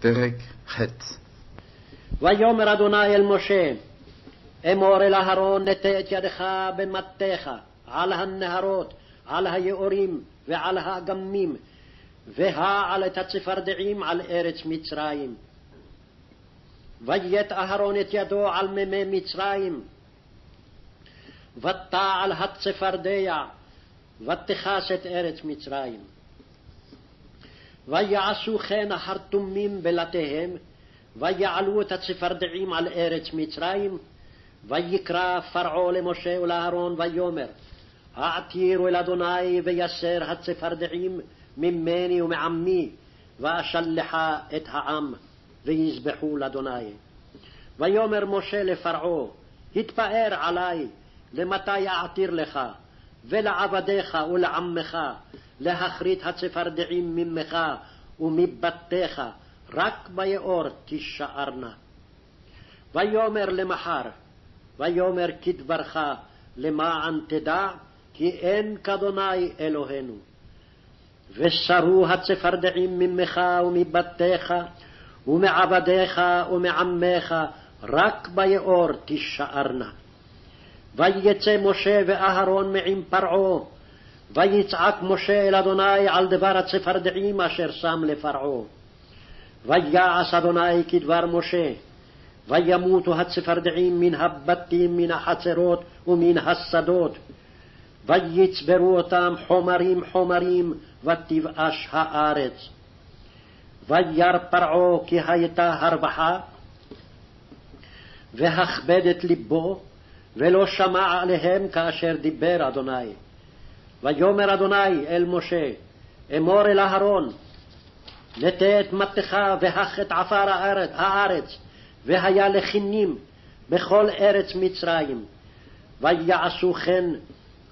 פרק ח' ויאמר אדוני אל משה, אמור אל אהרון נטה את ידך במטתך על הנהרות, על היאורים ועל האגמים, והעל את הצפרדעים על ארץ מצרים. ויית אהרון את ידו על מימי מצרים, ותעל הצפרדע, ותכס את ארץ מצרים. ויעשו כן החרטומים בלתיהם, ויעלו את הצפרדעים על ארץ מצרים, ויקרא פרעה למשה ולאהרון ויאמר, העתירו אל אדוני ויסר הצפרדעים ממני ומעמי, ואשלחה את העם, ויזבחו לאדוני. ויאמר משה לפרעה, התפאר עלי, למתי אעתיר לך, ולעבדיך ולעמך, להכרית הצפרדעים ממך ומבתיך, רק ביאור תישארנה. ויאמר למחר, ויאמר כדברך, למען תדע, כי אין כאדוני אלוהינו. ושרו הצפרדעים ממך ומבתיך, ומעבדיך ומעמך, רק ביאור תישארנה. ויצא משה ואהרון מעם פרעה, ויצעק משה אל אדוני על דבר הצפרדעים אשר שם לפרעה. ויעש אדוני כדבר משה, וימותו הצפרדעים מן הבתים, מן החצרות ומן השדות, ויצברו אותם חומרים חומרים, ותבאש הארץ. וירא פרעה כי הייתה הרווחה, והכבד את לבו, ולא שמע עליהם כאשר דיבר אדוני. ויאמר אדוני אל משה, אמור אל אהרון, נטה את מטך והך את עפר הארץ, והיה לכינים בכל ארץ מצרים. ויעשו כן,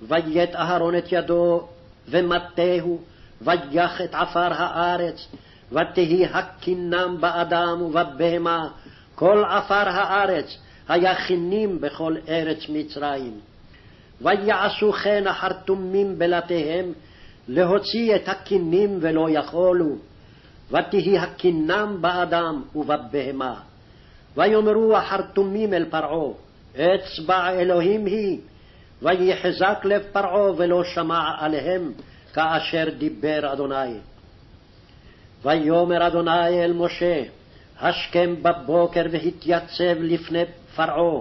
ויית אהרון את ידו ומטהו, ויח את עפר הארץ, ותהי הכינם באדם ובבהמה, כל עפר הארץ היה כינים בכל ארץ מצרים. ויעשו כן החרטומים בלתיהם, להוציא את הכינים ולא יכולו, ותהי הכינם באדם ובבהמה. ויאמרו החרטומים אל פרעה, אצבע אלוהים היא, ויחזק לב פרעה ולא שמע עליהם, כאשר דיבר אדוני. ויאמר אדוני אל משה, השכם בבוקר והתייצב לפני פרעה,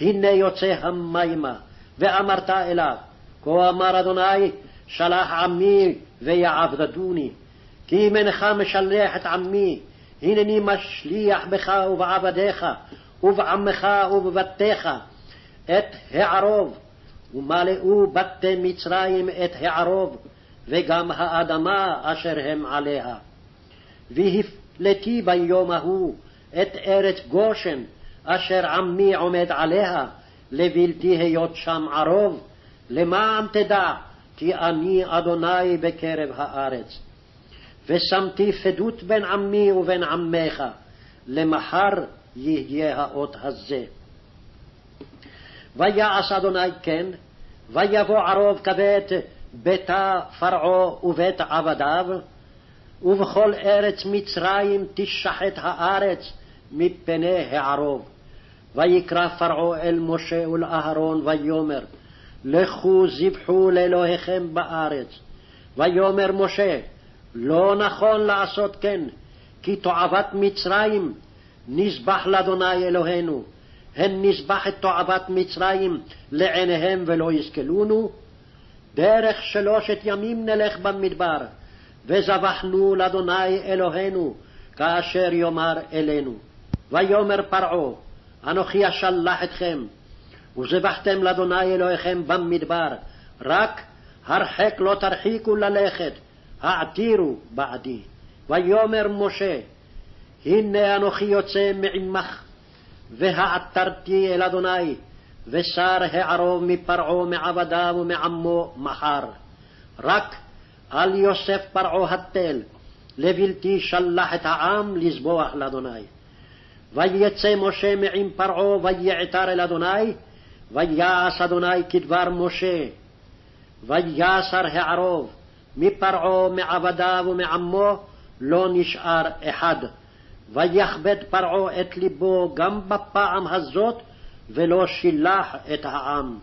הנה יוצא המימה, ואמרת אליו, כה אמר אדוני, שלח עמי ויעבדדוני, כי אם אינך משלח את עמי, הנני משליח בך ובעבדיך, ובעמך ובבתיך, את הערוב, ומלאו בתי מצרים את הערוב, וגם האדמה אשר הם עליה. והפלטי ביום ההוא את ארץ גושן, אשר עמי עומד עליה, לבלתי היות שם ערוב, למען תדע כי אני אדוני בקרב הארץ. ושמתי פדות בין עמי ובין עמך, למחר יהיה האות הזה. ויעש אדוני כן, ויבוא ערוב כבית ביתה פרעה ובית עבדיו, ובכל ארץ מצרים תשחט הארץ מפני הערוב. ויקרא פרעה אל משה ולאהרון ויאמר לכו זבחו לאלוהיכם בארץ. ויאמר משה לא נכון לעשות כן כי תועבת מצרים נזבח לאדוני אלוהינו. הן נזבח את תועבת מצרים לעיניהם ולא יסכלונו דרך שלושת ימים נלך במדבר וזבחנו לאדוני אלוהינו כאשר יאמר אלינו. ויאמר פרעה אנוכי אשלח אתכם, וזבחתם לאדוני אלוהיכם במדבר, רק הרחק לא תרחיקו ללכת, העתירו בעדי. ויאמר משה, הנה אנוכי יוצא מעמך, והעתרתי אל אדוני, ושר הערוב מפרעה מעבדיו ומעמו מחר. רק על יוסף פרעה התל, לבלתי שלח את העם לזבוח לאדוני. ויצא משה מעם פרעה ויעתר אל אדוני, ויעש אדוני כדבר משה. ויסר הערוב, מפרעה, מעבדיו ומעמו, לא נשאר אחד, ויכבד פרעה את ליבו גם בפעם הזאת, ולא שילח את העם.